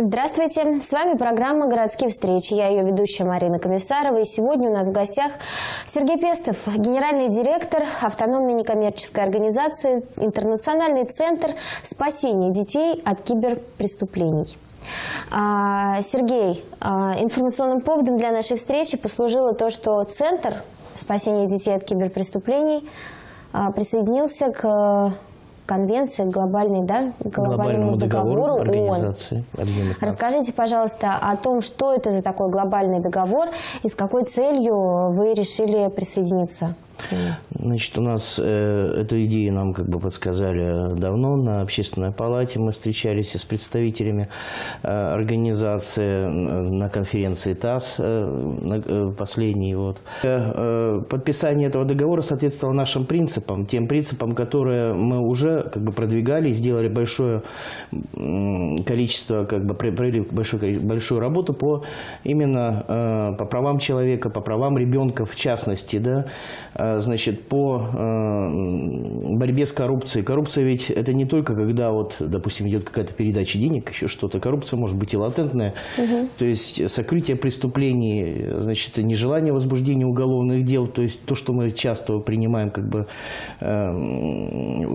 Здравствуйте, с вами программа «Городские встречи». Я ее ведущая Марина Комиссарова. И сегодня у нас в гостях Сергей Пестов, генеральный директор автономной некоммерческой организации «Интернациональный центр спасения детей от киберпреступлений». А, Сергей, а, информационным поводом для нашей встречи послужило то, что Центр спасения детей от киберпреступлений а, присоединился к конвенции глобальной, да, глобальному, глобальному договору, договору ООН. Расскажите, пожалуйста, о том, что это за такой глобальный договор и с какой целью вы решили присоединиться. Значит, у нас э, эту идею нам как бы подсказали давно на общественной палате. Мы встречались с представителями э, организации на конференции ТАСС э, э, последней. Вот. Э, подписание этого договора соответствовало нашим принципам, тем принципам, которые мы уже как бы продвигали, сделали большое количество, как бы провели большую, большую работу по именно э, по правам человека, по правам ребенка в частности, да, значит, по э, борьбе с коррупцией. Коррупция ведь это не только когда, вот, допустим, идет какая-то передача денег, еще что-то. Коррупция может быть и латентная. Угу. То есть сокрытие преступлений, значит, нежелание возбуждения уголовных дел. То есть то, что мы часто принимаем, как бы, э,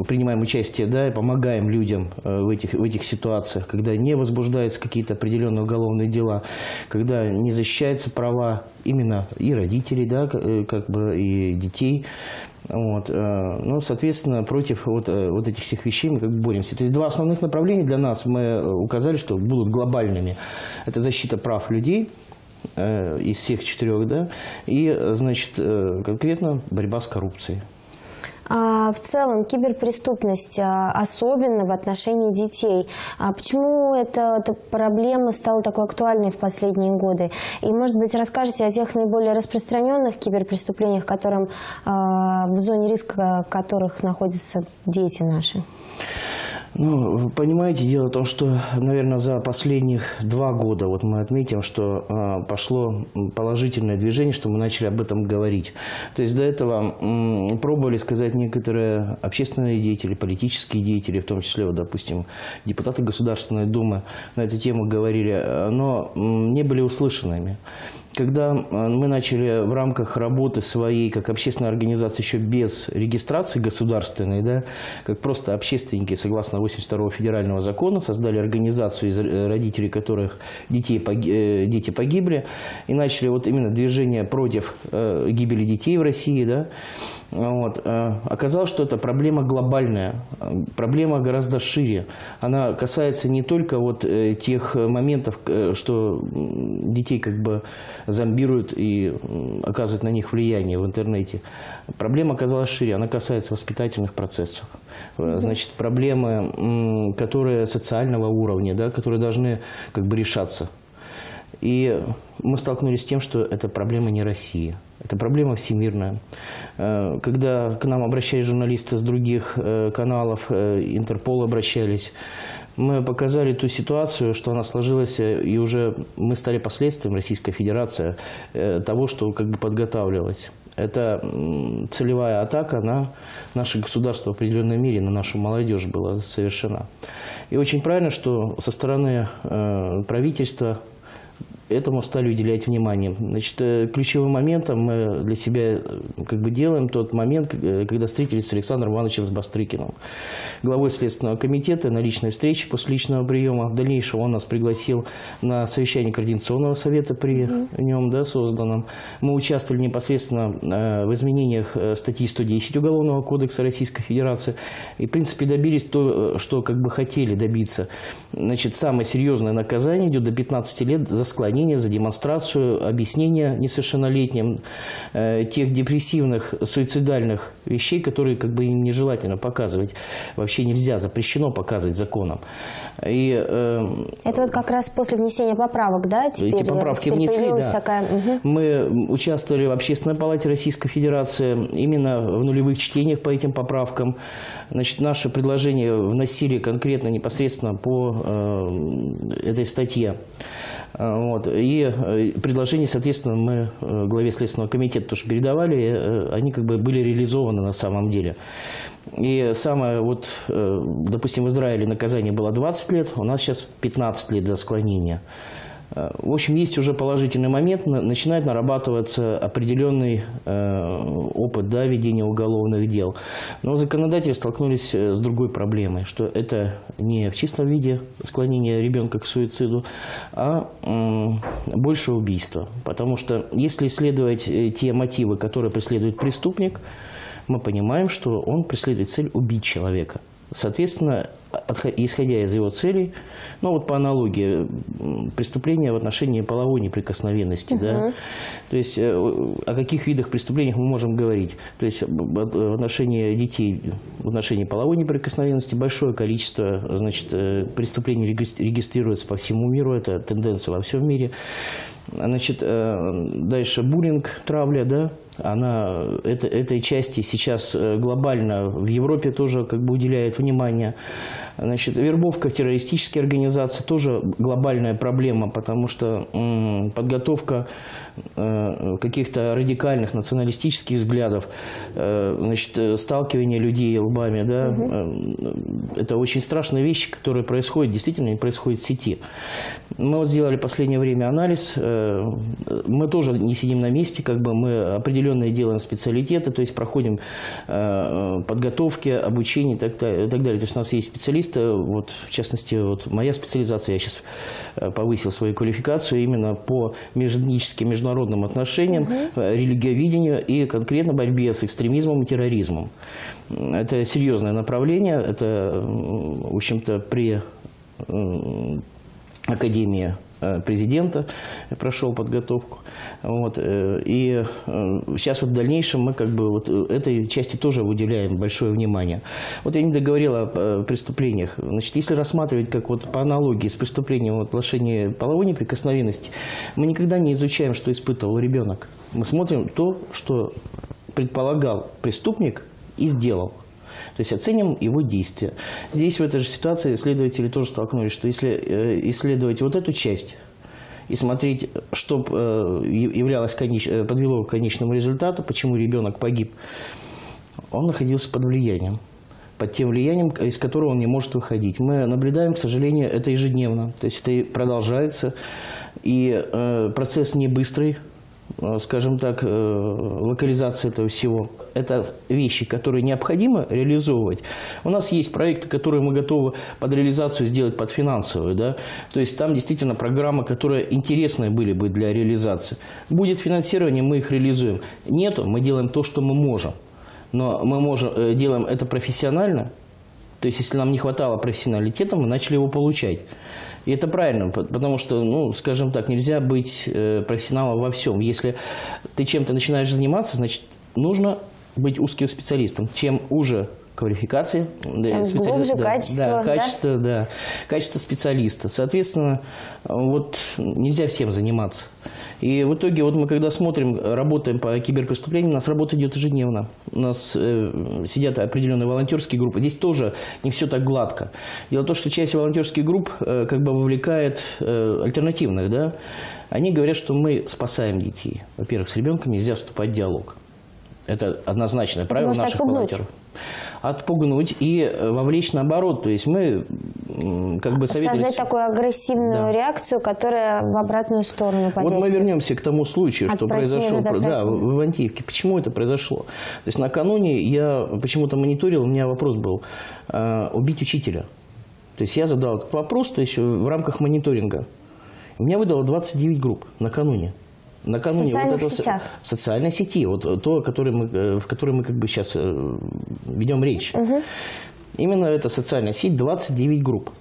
принимаем участие, да, и помогаем людям в этих, в этих ситуациях, когда не возбуждаются какие-то определенные уголовные дела, когда не защищаются права именно и родителей, да, как бы и детей. Вот. Э, ну, соответственно, против вот, э, вот этих всех вещей мы как бы боремся. То есть два основных направления для нас мы э, указали, что будут глобальными. Это защита прав людей, из всех четырех, да, и, значит, конкретно борьба с коррупцией. А в целом киберпреступность, а, особенно в отношении детей. А почему эта, эта проблема стала такой актуальной в последние годы? И, может быть, расскажете о тех наиболее распространенных киберпреступлениях, которым, в зоне риска которых находятся дети наши? Ну, понимаете, дело в том, что, наверное, за последних два года вот мы отметим, что э, пошло положительное движение, что мы начали об этом говорить. То есть до этого м, пробовали сказать некоторые общественные деятели, политические деятели, в том числе, вот, допустим, депутаты Государственной Думы на эту тему говорили, но м, не были услышанными когда э, мы начали в рамках работы своей, как общественная организация, еще без регистрации государственной, да, как просто общественники, согласно 82 федерального закона, создали организацию из э, родителей, которых детей, э, дети погибли, и начали вот именно движение против гибели детей в России, да, вот. Оказалось, что это проблема глобальная, проблема гораздо шире. Она касается не только вот тех моментов, что детей как бы зомбируют и оказывают на них влияние в интернете. Проблема оказалась шире, она касается воспитательных процессов. Значит, проблемы, которые социального уровня, да, которые должны как бы решаться. И мы столкнулись с тем, что это проблема не России. Это проблема всемирная. Э, когда к нам обращались журналисты с других э, каналов, э, Интерпол обращались, мы показали ту ситуацию, что она сложилась, и уже мы стали последствием Российской Федерации того, что как бы подготавливалось. Это целевая атака на наше государство в определенной мере, на нашу молодежь была совершена. И очень правильно, что со стороны правительства этому стали уделять внимание. Значит, э, ключевым моментом мы для себя э, как бы делаем тот момент, э, когда встретились с Александром Ивановичем Сбастрыкиным, главой Следственного комитета на личной встрече после личного приема. В дальнейшем он нас пригласил на совещание Координационного совета при mm -hmm. нем да, созданном. Мы участвовали непосредственно в изменениях статьи 110 Уголовного кодекса Российской Федерации и, в принципе, добились то, что как бы хотели добиться. Значит, самое серьезное наказание идет до 15 лет за склонение гонения, за демонстрацию, объяснения несовершеннолетним э, тех депрессивных, суицидальных вещей, которые как бы нежелательно показывать. Вообще нельзя, запрещено показывать законом. И, э, Это вот как раз после внесения поправок, да? Теперь, эти поправки теперь внесли, да. Такая... Угу. Мы участвовали в Общественной палате Российской Федерации именно в нулевых чтениях по этим поправкам. Значит, наше предложение вносили конкретно непосредственно по э, этой статье. Э, вот. И предложения, соответственно, мы главе Следственного комитета тоже передавали, они как бы были реализованы на самом деле. И самое, вот, допустим, в Израиле наказание было 20 лет, у нас сейчас 15 лет за склонение. В общем, есть уже положительный момент, начинает нарабатываться определенный э, опыт да, ведения уголовных дел. Но законодатели столкнулись э, с другой проблемой, что это не в чистом виде склонение ребенка к суициду, а больше убийства. Потому что если исследовать э, те мотивы, которые преследует преступник, мы понимаем, что он преследует цель убить человека – Соответственно, исходя из его целей, ну вот по аналогии, преступления в отношении половой неприкосновенности, угу. да, то есть э, о каких видах преступлений мы можем говорить, то есть в отношении детей, в отношении половой неприкосновенности большое количество, значит, э, преступлений регистрируется по всему миру, это тенденция во всем мире, значит, э, дальше буллинг, травля, да, она это, этой части сейчас э, глобально в Европе тоже как бы уделяет внимание. Значит, вербовка в террористические организации тоже глобальная проблема, потому что подготовка э, каких-то радикальных националистических взглядов, э, значит, сталкивание людей лбами, да, угу. это очень страшные вещи, которые происходят, действительно, они происходят в сети. Мы вот сделали в последнее время анализ, мы тоже не сидим на месте, как бы мы определенные делаем специалитеты, то есть проходим э, подготовки, обучение и так, так далее. То есть у нас есть специалисты, вот, в частности, вот моя специализация, я сейчас э, повысил свою квалификацию именно по межэтническим международным отношениям, угу. религиоведению и конкретно борьбе с экстремизмом и терроризмом. Это серьезное направление, это, в общем-то, при Академии Э, президента, прошел подготовку. Вот. Э, и сейчас э, вот в дальнейшем мы как бы вот этой части тоже уделяем большое внимание. Вот я не договорил о преступлениях. Значит, если рассматривать как вот по аналогии с преступлением в отношении половой неприкосновенности, мы никогда не изучаем, что испытывал ребенок. Мы смотрим то, что предполагал преступник и сделал. То есть оценим его действия. Здесь в этой же ситуации исследователи тоже столкнулись, что если э, исследовать вот эту часть и смотреть, что э, являлось конеч... Э, подвело к конечному результату, почему ребенок погиб, он находился под влиянием под тем влиянием, из которого он не может выходить. Мы наблюдаем, к сожалению, это ежедневно. То есть это продолжается. И процесс не быстрый, скажем так, э, локализация этого всего. Это вещи, которые необходимо реализовывать. У нас есть проекты, которые мы готовы под реализацию сделать под финансовую. Да? То есть там действительно программы, которые интересные были бы для реализации. Будет финансирование, мы их реализуем. Нету, мы делаем то, что мы можем. Но мы можем, э, делаем это профессионально. То есть, если нам не хватало профессионалитета, мы начали его получать. И это правильно, потому что, ну, скажем так, нельзя быть э, профессионалом во всем. Если ты чем-то начинаешь заниматься, значит, нужно быть узким специалистом. Чем уже квалификации, да, глубже, да, качество, да, качество, да? да, качество специалиста. Соответственно, вот нельзя всем заниматься. И в итоге, вот мы когда смотрим, работаем по киберпреступлениям, у нас работа идет ежедневно. У нас э, сидят определенные волонтерские группы. Здесь тоже не все так гладко. Дело в том, что часть волонтерских групп э, как бы вовлекает э, альтернативных, да. Они говорят, что мы спасаем детей. Во-первых, с ребенком нельзя вступать в диалог. Это однозначное правило наших отпугнуть. волонтеров. Отпугнуть и э, вовлечь наоборот. То есть мы как бы советовали... Создать такую агрессивную да. реакцию, которая в обратную сторону подействует. Вот мы вернемся к тому случаю, что произошло да, в Ивантеевке. Почему это произошло? То есть накануне я почему-то мониторил, у меня вопрос был, э, убить учителя. То есть я задал этот вопрос то есть в рамках мониторинга. У меня выдало 29 групп накануне накануне в социальных вот этого, сетях. в социальной сети, вот то, который мы, э, в которой мы как бы сейчас э, ведем речь. Угу. Именно эта социальная сеть 29 групп.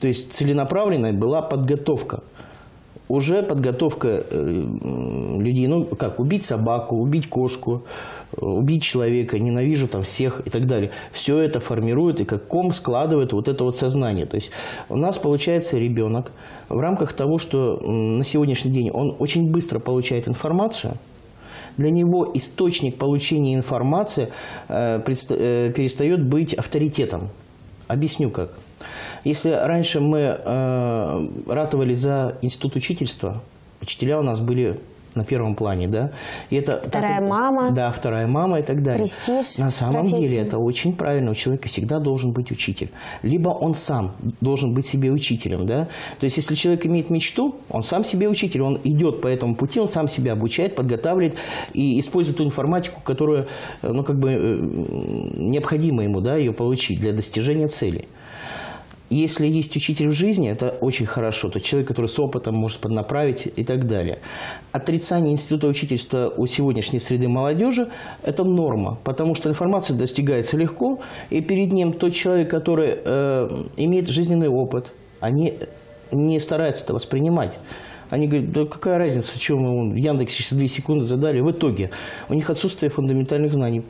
То есть целенаправленная была подготовка уже подготовка э, людей, ну, как, убить собаку, убить кошку, э, убить человека, ненавижу там всех и так далее. Все это формирует и как ком складывает вот это вот сознание. То есть у нас получается ребенок в рамках того, что на сегодняшний день он очень быстро получает информацию, для него источник получения информации э, перестает быть авторитетом. Объясню как. Если раньше мы э, ратовали за институт учительства, Учителя у нас были на первом плане, да. И это вторая так, мама. Да, вторая мама и так далее. Престиж. На самом профессия. деле это очень правильно. У человека всегда должен быть учитель. Либо он сам должен быть себе учителем, да. То есть, если человек имеет мечту, он сам себе учитель, он идет по этому пути, он сам себя обучает, подготавливает и использует ту информатику, которая, ну, как бы э, необходимо ему, да, ее получить для достижения цели. Если есть учитель в жизни, это очень хорошо. То человек, который с опытом может поднаправить и так далее. Отрицание института учительства у сегодняшней среды молодежи – это норма, потому что информация достигается легко, и перед ним тот человек, который э, имеет жизненный опыт, они не стараются это воспринимать. Они говорят, да какая разница, мы в Яндексе сейчас 2 секунды задали. В итоге у них отсутствие фундаментальных знаний,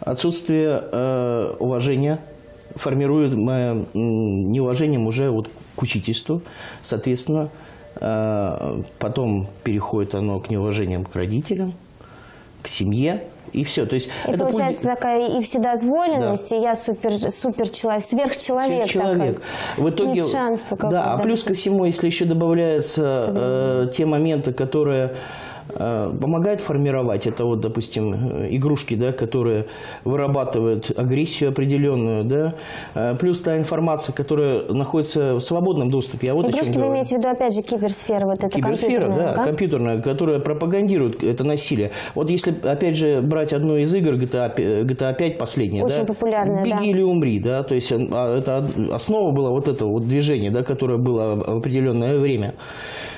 отсутствие э, уважения формирует неуважением уже вот к учительству, соответственно, э, потом переходит оно к неуважениям к родителям, к семье, и все. То есть и это получается путь... такая и вседозволенность, да. и я супер, супер человек, сверхчеловек. Сверхчеловек. Такой. В итоге, да, а плюс ко всему, если еще добавляются э, те моменты, которые Э, помогает формировать. Это вот, допустим, игрушки, да, которые вырабатывают агрессию определенную, да, э, плюс та информация, которая находится в свободном доступе. Я вот игрушки вы имеете в виду, опять же, киберсфера, вот это Киберсфера, да, да, компьютерная, которая пропагандирует это насилие. Вот если, опять же, брать одну из игр GTA, GTA 5 последняя, Очень да, популярная, «Беги да. или умри», да, то есть а, это основа была вот этого вот движения, да, которое было в определенное время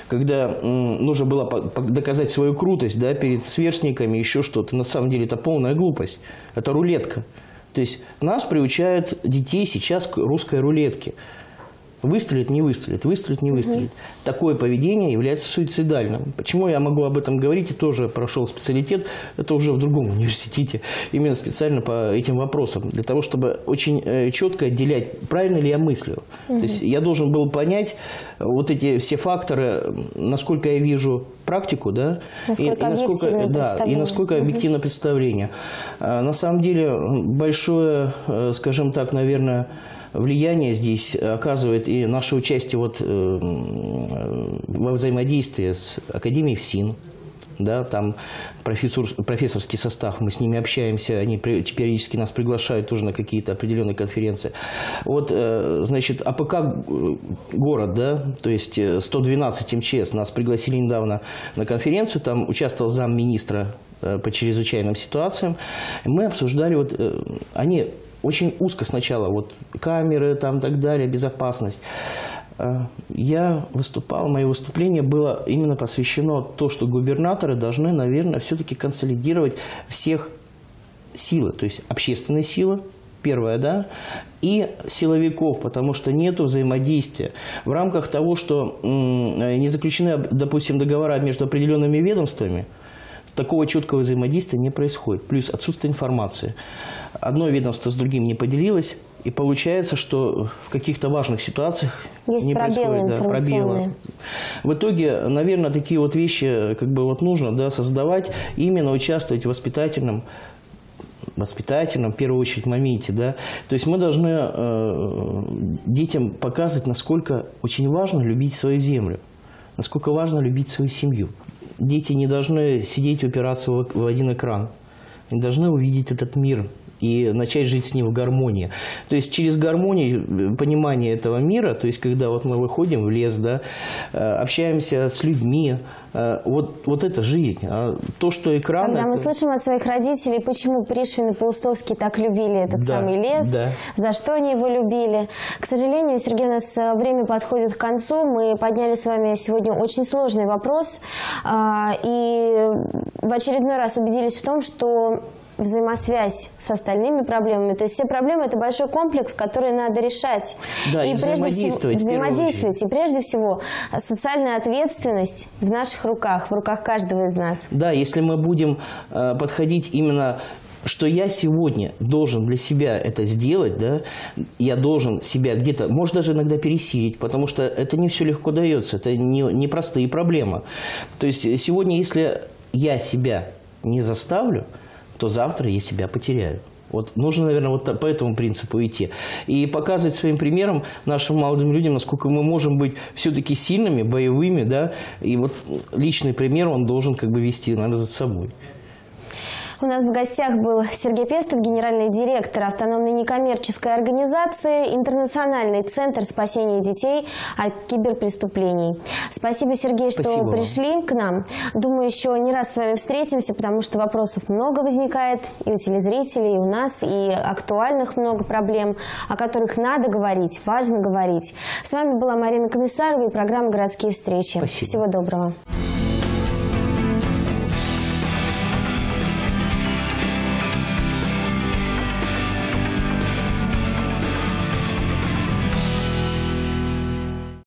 когда нужно было доказать свою крутость да, перед сверстниками, еще что-то. На самом деле это полная глупость. Это рулетка. То есть нас приучают детей сейчас к русской рулетке. Выстрелит, не выстрелит, выстрелит, не выстрелит. Угу. Такое поведение является суицидальным. Почему я могу об этом говорить и тоже прошел специалитет, это уже в другом университете, именно специально по этим вопросам, для того, чтобы очень э, четко отделять, правильно ли я мыслю. Угу. То есть я должен был понять э, вот эти все факторы, насколько я вижу практику, да, насколько и, и насколько, да, и насколько угу. объективно представление. А, на самом деле большое, э, скажем так, наверное, влияние здесь оказывает и наше участие вот, э, во взаимодействии с Академией ФСИН, да, там профессор, профессорский состав, мы с ними общаемся, они периодически нас приглашают тоже на какие-то определенные конференции. Вот, э, значит, АПК э, город, да, то есть 112 МЧС нас пригласили недавно на конференцию, там участвовал замминистра по чрезвычайным ситуациям. Мы обсуждали, вот, они очень узко сначала, вот камеры там так далее, безопасность. А, я выступал, мое выступление было именно посвящено то, что губернаторы должны, наверное, все-таки консолидировать всех силы, то есть общественные силы, первое, да, и силовиков, потому что нет взаимодействия. В рамках того, что не заключены, допустим, договора между определенными ведомствами, такого четкого взаимодействия не происходит. Плюс отсутствие информации. Одно ведомство с другим не поделилось, и получается, что в каких-то важных ситуациях Есть не пробелы происходит да, пробелы. В итоге, наверное, такие вот вещи как бы вот нужно да, создавать, именно участвовать в воспитательном воспитательном, в первую очередь, моменте. Да? То есть мы должны э, детям показывать, насколько очень важно любить свою землю, насколько важно любить свою семью дети не должны сидеть, упираться в один экран. Они должны увидеть этот мир и начать жить с ним в гармонии. То есть через гармонию, понимание этого мира, то есть когда вот мы выходим в лес, да, э, общаемся с людьми, э, вот, вот это жизнь. А то, что экран... Когда это... мы слышим от своих родителей, почему Пришвин и Паустовский так любили этот да, самый лес, да. за что они его любили. К сожалению, Сергей, у нас э, время подходит к концу. Мы подняли с вами сегодня очень сложный вопрос а, и в очередной раз убедились в том, что взаимосвязь с остальными проблемами. То есть все проблемы – это большой комплекс, который надо решать. Да, и, и прежде всего взаимодействовать. И прежде всего социальная ответственность в наших руках, в руках каждого из нас. Да, если мы будем э, подходить именно что я сегодня должен для себя это сделать, да, я должен себя где-то, может даже иногда пересилить, потому что это не все легко дается, это не, не простые проблемы. То есть сегодня, если я себя не заставлю, то завтра я себя потеряю. Вот нужно, наверное, вот по этому принципу идти. И показывать своим примером нашим молодым людям, насколько мы можем быть все-таки сильными, боевыми, да, и вот личный пример он должен как бы вести, надо за собой. У нас в гостях был Сергей Пестов, генеральный директор автономной некоммерческой организации «Интернациональный центр спасения детей от киберпреступлений». Спасибо, Сергей, что Спасибо пришли к нам. Думаю, еще не раз с вами встретимся, потому что вопросов много возникает и у телезрителей, и у нас, и актуальных много проблем, о которых надо говорить, важно говорить. С вами была Марина Комиссарова и программа «Городские встречи». Спасибо. Всего доброго.